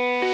you